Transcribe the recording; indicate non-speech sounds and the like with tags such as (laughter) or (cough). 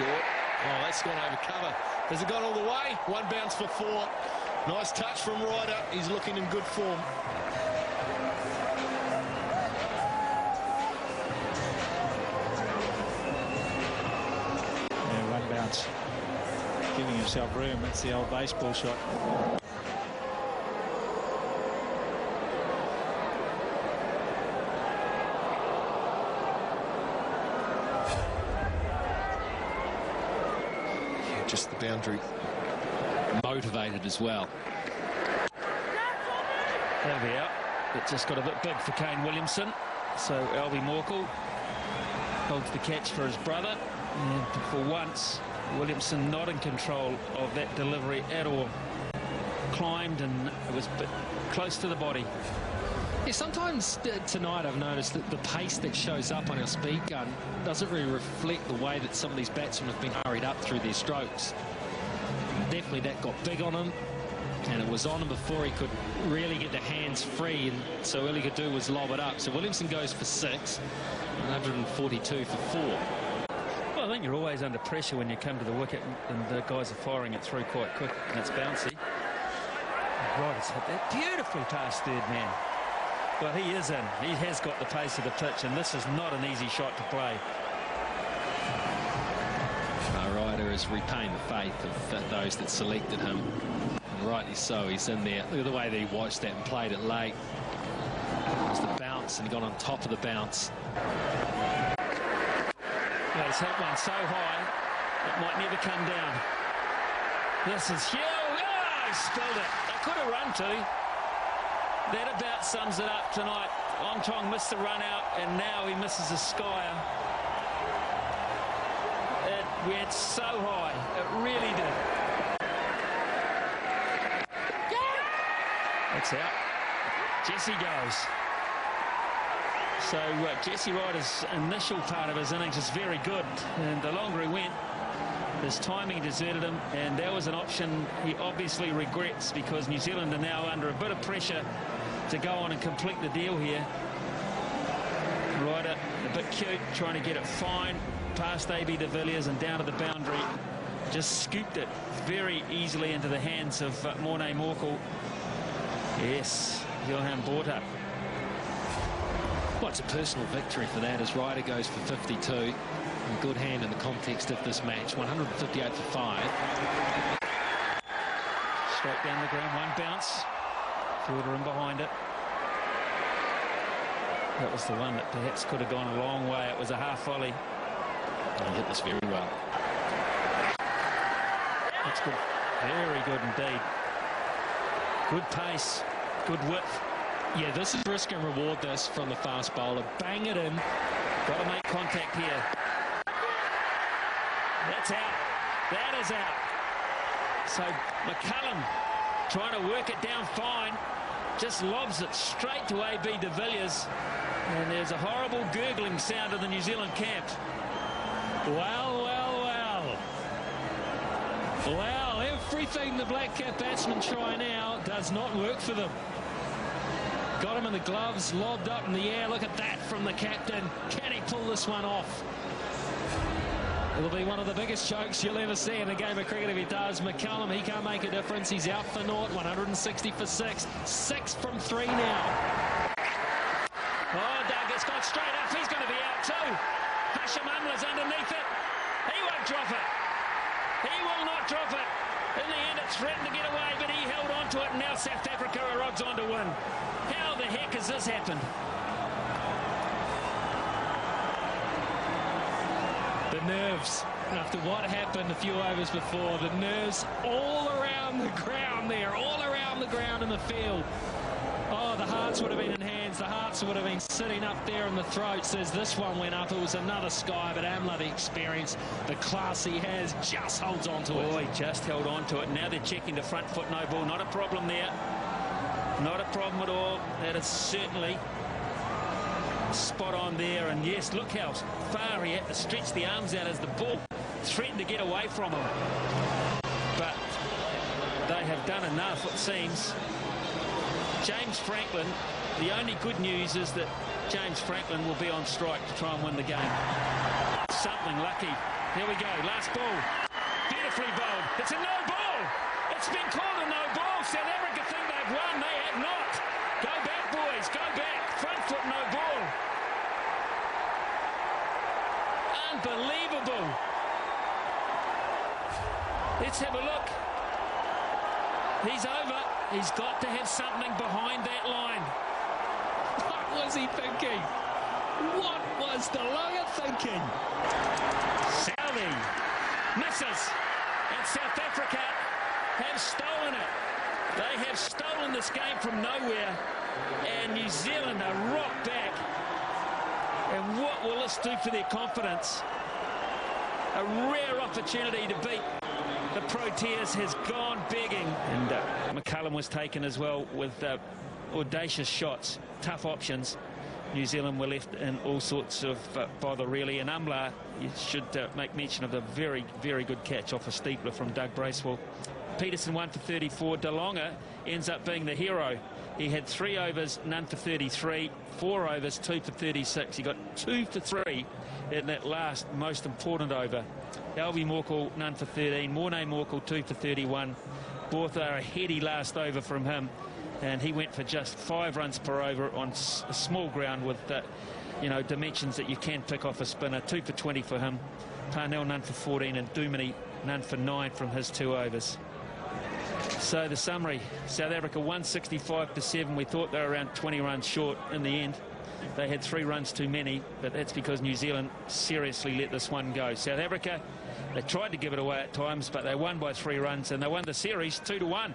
short. Oh, that's gone over cover. Has it gone all the way? One bounce for four. Nice touch from Ryder. He's looking in good form. Yeah, one bounce. Giving himself room. That's the old baseball shot. Boundary. Motivated as well. There we are. It just got a bit big for Kane Williamson. So Albie Morkel holds the catch for his brother. And for once, Williamson not in control of that delivery at all. Climbed and it was bit close to the body. Yeah, sometimes uh, tonight I've noticed that the pace that shows up on our speed gun doesn't really reflect the way that some of these batsmen have been hurried up through their strokes. That got big on him and it was on him before he could really get the hands free and so all he could do was lob it up. So Williamson goes for six, 142 for four. Well, I think you're always under pressure when you come to the wicket and the guys are firing it through quite quick and it's bouncy. Right, it's hit that beautifully past third man. Well, he is in. He has got the pace of the pitch, and this is not an easy shot to play. Is repaying the faith of those that selected him. And rightly so, he's in there. Look at the way that he watched that and played it late. It was the bounce, and he got on top of the bounce. Well, he's hit one so high, it might never come down. This is huge. Oh, he spilled it. They could have run too. That about sums it up tonight. Long Tong missed the run out, and now he misses a skyer. Went so high. It really did. That's out. Jesse goes. So uh, Jesse Ryder's initial part of his innings is very good, and the longer he went, his timing deserted him, and that was an option he obviously regrets because New Zealand are now under a bit of pressure to go on and complete the deal here. Ryder, a bit cute, trying to get it fine past AB de Villiers and down to the boundary. Just scooped it very easily into the hands of uh, Morne Morkel. Yes, Johan Botha. Well, it's a personal victory for that as Ryder goes for 52. In good hand in the context of this match. 158 for 5. Straight down the ground, one bounce. Fielder in behind it. That was the one that perhaps could have gone a long way. It was a half volley. And he hit this very well. That's good. Very good indeed. Good pace, good width. Yeah, this is risk and reward this from the fast bowler. Bang it in. Got to make contact here. That's out. That is out. So McCullum trying to work it down fine. Just lobs it straight to AB de Villiers. And there's a horrible gurgling sound in the New Zealand camp. Well, well, well. Well, everything the black cap batsmen try now does not work for them. Got him in the gloves, lobbed up in the air. Look at that from the captain. Can he pull this one off? It'll be one of the biggest chokes you'll ever see in a game of cricket if he does. McCullum, he can't make a difference. He's out for naught, 160 for six. Six from three now. Oh, Doug, it's gone straight up. He's going to be out too. Hashim Amla's underneath it. He won't drop it. He will not drop it. In the end, it threatened to get away, but he held on to it, and now South Africa are odds on to win. How the heck has this happened? The nerves, after what happened a few overs before, the nerves all around the ground there, all around the ground in the field. Oh, the hearts would have been in hands. The hearts would have been sitting up there in the throats as this one went up. It was another sky, but Amla, the experience, the class he has, just holds on to it. Oh, he just held on to it. Now they're checking the front foot, no ball. Not a problem there. Not a problem at all. That is certainly spot on there. And yes, look how far he had to stretch the arms out as the ball threatened to get away from him. But they have done enough, it seems. James Franklin, the only good news is that James Franklin will be on strike to try and win the game. something lucky. Here we go. Last ball. Beautifully bowled. It's a no ball. It's been called a no ball. South Africa think they've won. They have not. Go back, boys. Go back. Front foot no ball. Unbelievable. Let's have a look. He's over. He's got to have something behind that line. (laughs) What was he thinking? What was De Lange thinking? Southee misses. And South Africa have stolen it. They have stolen this game from nowhere. And New Zealand are rocked back. And what will this do for their confidence? A rare opportunity to beat the Proteas has gone begging. And uh, McCullum was taken as well with uh, audacious shots, tough options. New Zealand were left in all sorts of uh, bother, really. And Amla, you should uh, make mention of the very, very good catch off a steepler from Doug Bracewell. Peterson one for 34. De Lange ends up being the hero. He had three overs, none for 33, four overs, two for 36. He got two for three in that last most important over. Albie Morkel, none for 13. Morne Morkel, two for 31. Botha, a heady last over from him. And he went for just five runs per over on a small ground with, you know, dimensions that you can pick off a spinner. Two for 20 for him. Parnell, none for 14. And Duminy, none for nine from his two overs. So the summary, South Africa 165 to 7. We thought they were around 20 runs short in the end. They had three runs too many, but that's because New Zealand seriously let this one go. South Africa, they tried to give it away at times, but they won by three runs, and they won the series 2 to 1.